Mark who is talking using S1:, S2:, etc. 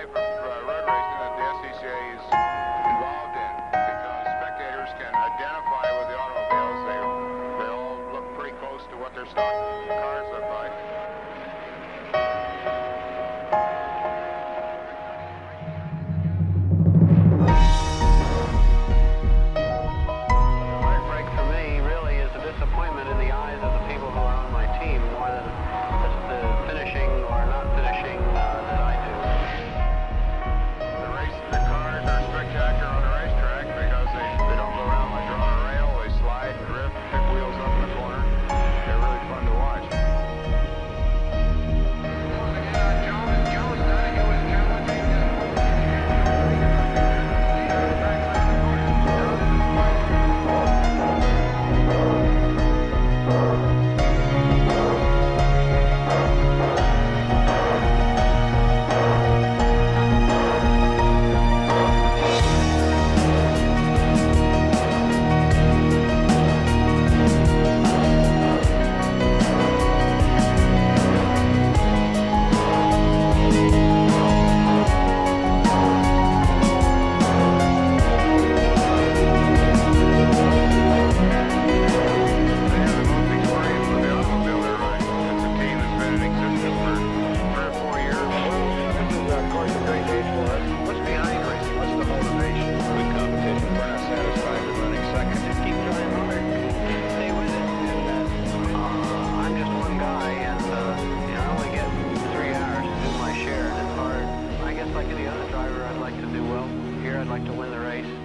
S1: guy from uh,
S2: like to win the race.